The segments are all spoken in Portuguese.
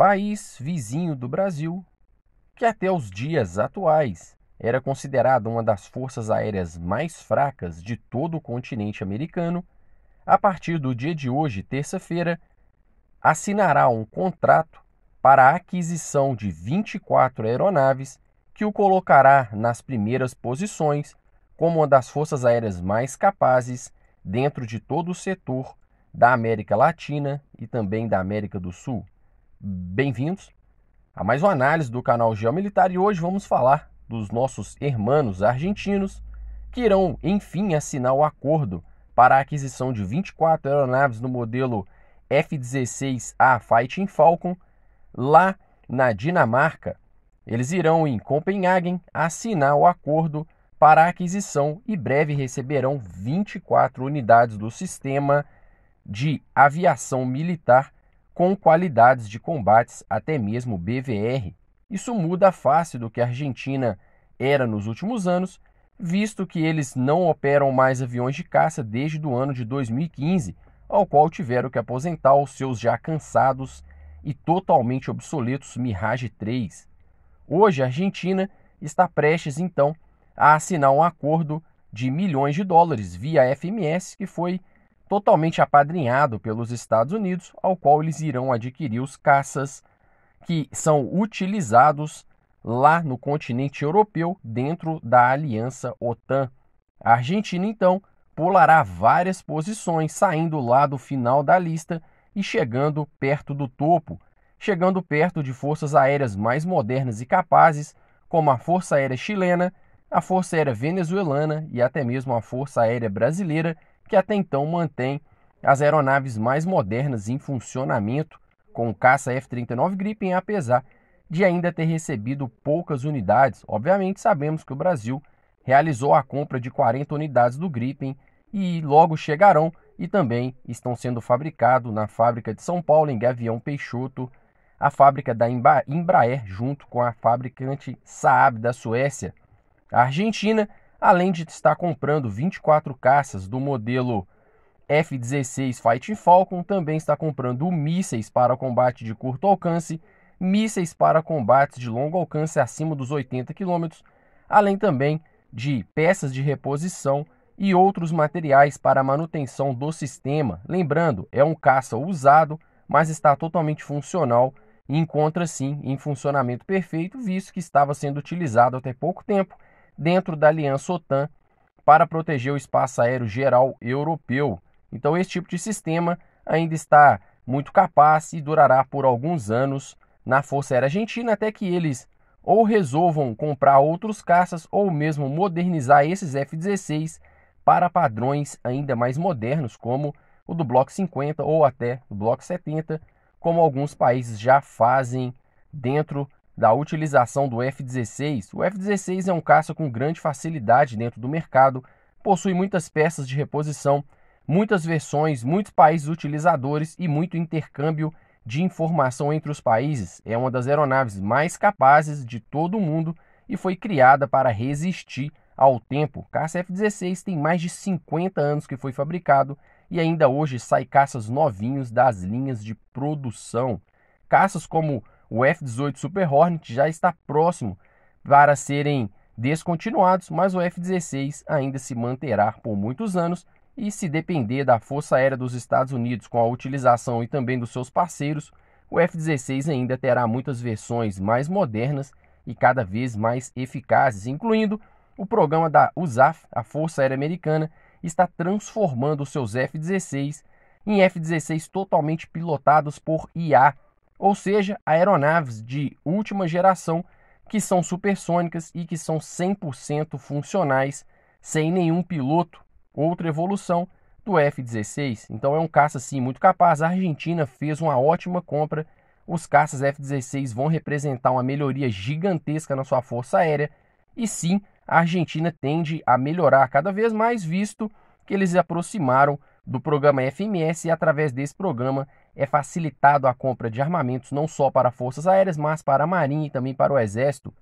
país vizinho do Brasil, que até os dias atuais era considerada uma das forças aéreas mais fracas de todo o continente americano, a partir do dia de hoje, terça-feira, assinará um contrato para a aquisição de 24 aeronaves que o colocará nas primeiras posições como uma das forças aéreas mais capazes dentro de todo o setor da América Latina e também da América do Sul. Bem-vindos a mais uma análise do canal Geomilitar e hoje vamos falar dos nossos hermanos argentinos que irão, enfim, assinar o acordo para a aquisição de 24 aeronaves no modelo F-16A Fighting Falcon lá na Dinamarca. Eles irão em Copenhagen assinar o acordo para a aquisição e breve receberão 24 unidades do sistema de aviação militar com qualidades de combates até mesmo BVR. Isso muda a face do que a Argentina era nos últimos anos, visto que eles não operam mais aviões de caça desde o ano de 2015, ao qual tiveram que aposentar os seus já cansados e totalmente obsoletos Mirage 3. Hoje a Argentina está prestes então a assinar um acordo de milhões de dólares via FMS, que foi totalmente apadrinhado pelos Estados Unidos, ao qual eles irão adquirir os caças que são utilizados lá no continente europeu, dentro da aliança OTAN. A Argentina, então, pulará várias posições, saindo lá do final da lista e chegando perto do topo, chegando perto de forças aéreas mais modernas e capazes, como a Força Aérea Chilena, a Força Aérea Venezuelana e até mesmo a Força Aérea Brasileira, que até então mantém as aeronaves mais modernas em funcionamento, com o caça F-39 Gripen, apesar de ainda ter recebido poucas unidades. Obviamente, sabemos que o Brasil realizou a compra de 40 unidades do Gripen e logo chegarão e também estão sendo fabricados na fábrica de São Paulo, em Gavião Peixoto, a fábrica da Embraer, junto com a fabricante Saab da Suécia. A Argentina, além de estar comprando 24 caças do modelo F-16 Fighting Falcon, também está comprando mísseis para combate de curto alcance, mísseis para combates de longo alcance acima dos 80 km, além também de peças de reposição e outros materiais para manutenção do sistema. Lembrando, é um caça usado, mas está totalmente funcional e encontra sim em funcionamento perfeito, visto que estava sendo utilizado até pouco tempo dentro da aliança OTAN para proteger o espaço aéreo geral europeu. Então, esse tipo de sistema ainda está muito capaz e durará por alguns anos na Força Aérea Argentina até que eles ou resolvam comprar outros caças ou mesmo modernizar esses F-16 para padrões ainda mais modernos, como o do Bloco 50 ou até o Bloco 70, como alguns países já fazem dentro da utilização do F-16. O F-16 é um caça com grande facilidade dentro do mercado, possui muitas peças de reposição, muitas versões, muitos países utilizadores e muito intercâmbio de informação entre os países. É uma das aeronaves mais capazes de todo o mundo e foi criada para resistir ao tempo. Caça F-16 tem mais de 50 anos que foi fabricado e ainda hoje sai caças novinhos das linhas de produção. Caças como o F-18 Super Hornet já está próximo para serem descontinuados, mas o F-16 ainda se manterá por muitos anos. E se depender da Força Aérea dos Estados Unidos com a utilização e também dos seus parceiros, o F-16 ainda terá muitas versões mais modernas e cada vez mais eficazes, incluindo o programa da USAF, a Força Aérea Americana, está transformando os seus F-16 em F-16 totalmente pilotados por IA, ou seja, aeronaves de última geração que são supersônicas e que são 100% funcionais, sem nenhum piloto. Outra evolução do F-16. Então é um caça sim muito capaz. A Argentina fez uma ótima compra. Os caças F-16 vão representar uma melhoria gigantesca na sua força aérea. E sim, a Argentina tende a melhorar cada vez mais, visto que eles aproximaram do programa FMS e através desse programa é facilitado a compra de armamentos não só para forças aéreas, mas para a marinha e também para o exército.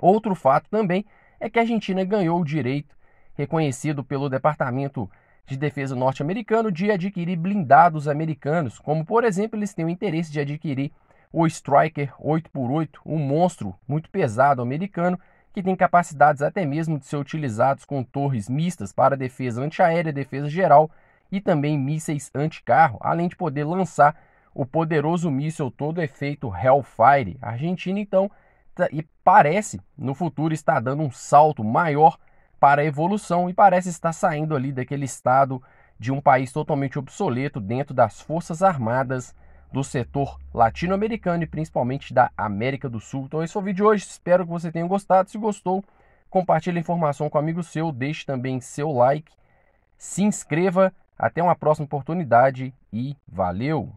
Outro fato também é que a Argentina ganhou o direito reconhecido pelo Departamento de Defesa norte-americano de adquirir blindados americanos, como por exemplo, eles têm o interesse de adquirir o Striker 8x8, um monstro muito pesado americano que tem capacidades até mesmo de ser utilizados com torres mistas para defesa antiaérea, defesa geral e também mísseis anticarro, além de poder lançar o poderoso míssil todo efeito Hellfire. A Argentina então tá, e parece no futuro estar dando um salto maior para a evolução e parece estar saindo ali daquele estado de um país totalmente obsoleto dentro das Forças Armadas do setor latino-americano e principalmente da América do Sul. Então esse foi o vídeo de hoje, espero que você tenha gostado. Se gostou, compartilhe a informação com um amigo seu, deixe também seu like, se inscreva. Até uma próxima oportunidade e valeu!